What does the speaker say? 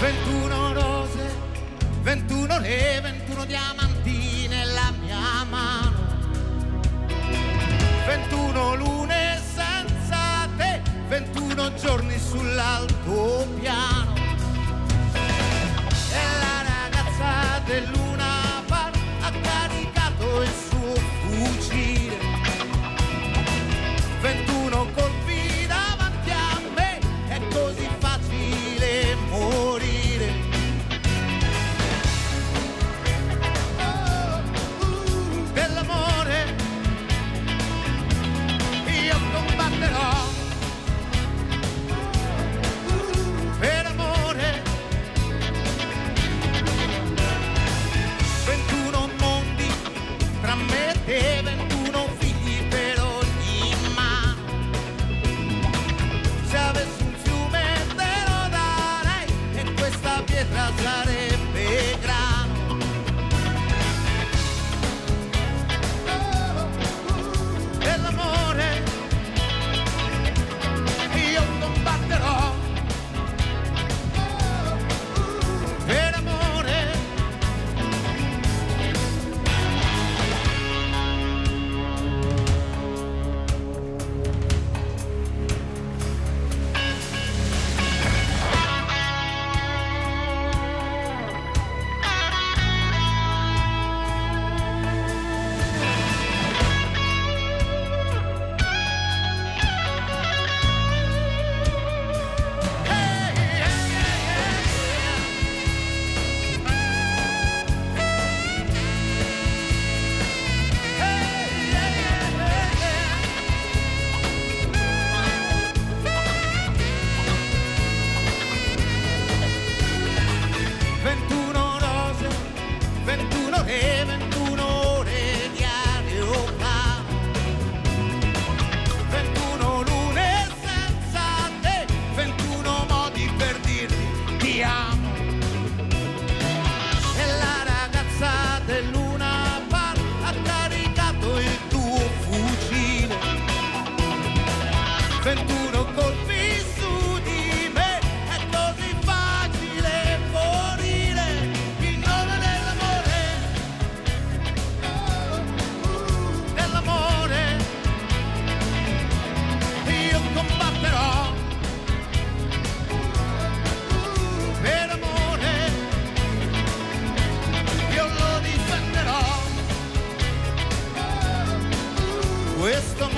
21 rose, 21 le, 21 diamanti. 21 colpi su di me, è così facile morire in nome dell'amore, dell'amore. Io combatterò per amore, io lo difenderò. Questo amore